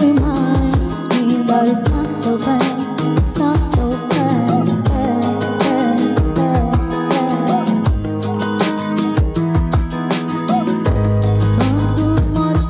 reminds me, but it's not so bad. It's not so bad. Don't do much.